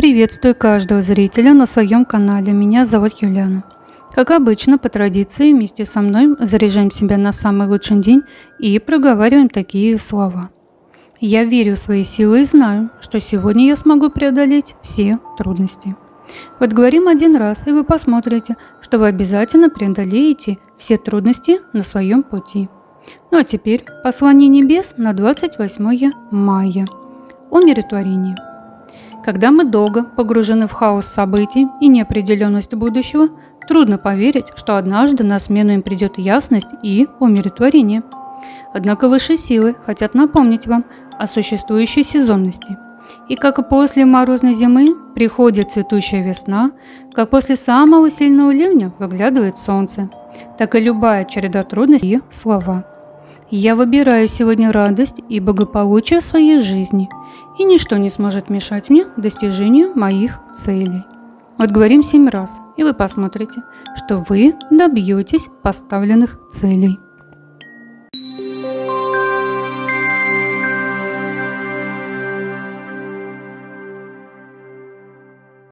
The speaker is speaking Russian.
Приветствую каждого зрителя на своем канале. Меня зовут Юлиана. Как обычно, по традиции, вместе со мной заряжаем себя на самый лучший день и проговариваем такие слова. Я верю в свои силы и знаю, что сегодня я смогу преодолеть все трудности. Вот говорим один раз, и вы посмотрите, что вы обязательно преодолеете все трудности на своем пути. Ну а теперь послание небес на 28 мая. Умиротворение. Когда мы долго погружены в хаос событий и неопределенность будущего, трудно поверить, что однажды на смену им придет ясность и умиротворение. Однако высшие силы хотят напомнить вам о существующей сезонности. И как и после морозной зимы приходит цветущая весна, как после самого сильного ливня выглядывает солнце, так и любая череда трудностей и слова. Я выбираю сегодня радость и благополучие своей жизни, и ничто не сможет мешать мне достижению моих целей. Вот говорим семь раз, и вы посмотрите, что вы добьетесь поставленных целей.